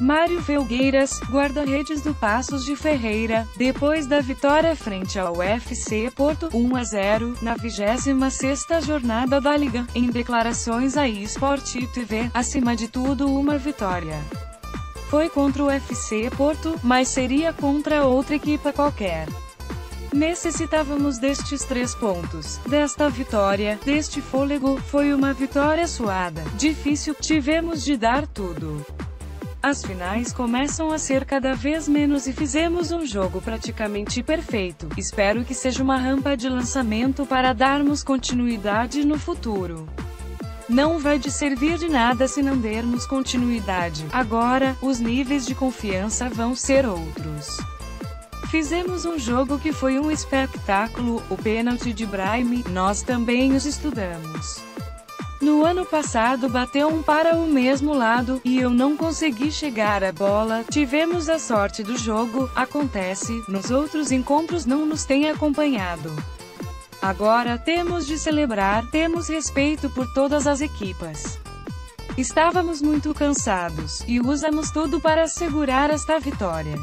Mário Felgueiras, guarda-redes do Passos de Ferreira, depois da vitória frente ao UFC Porto 1 a 0 na 26ª jornada da Liga, em declarações à Sport TV, acima de tudo uma vitória. Foi contra o UFC Porto, mas seria contra outra equipa qualquer. Necessitávamos destes três pontos. Desta vitória, deste fôlego, foi uma vitória suada, difícil, tivemos de dar tudo. As finais começam a ser cada vez menos e fizemos um jogo praticamente perfeito. Espero que seja uma rampa de lançamento para darmos continuidade no futuro. Não vai de servir de nada se não dermos continuidade. Agora, os níveis de confiança vão ser outros. Fizemos um jogo que foi um espetáculo, o pênalti de Brahim, nós também os estudamos. No ano passado bateu um para o mesmo lado, e eu não consegui chegar à bola, tivemos a sorte do jogo, acontece, nos outros encontros não nos tem acompanhado. Agora temos de celebrar, temos respeito por todas as equipas. Estávamos muito cansados, e usamos tudo para assegurar esta vitória.